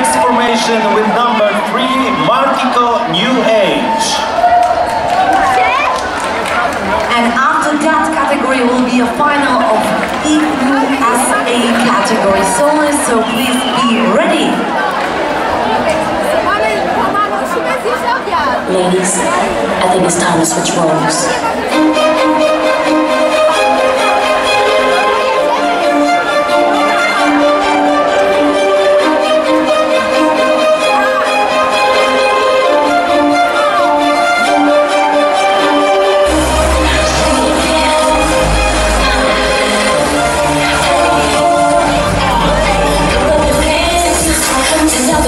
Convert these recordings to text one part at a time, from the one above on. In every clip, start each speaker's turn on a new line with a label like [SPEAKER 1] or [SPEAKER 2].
[SPEAKER 1] next formation with number three, Martico New Age.
[SPEAKER 2] And after that category will be a final of EUSA category solos, so please be ready.
[SPEAKER 3] Ladies, I think it's time to switch roles.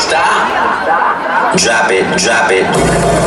[SPEAKER 4] stop. Drop it, drop it.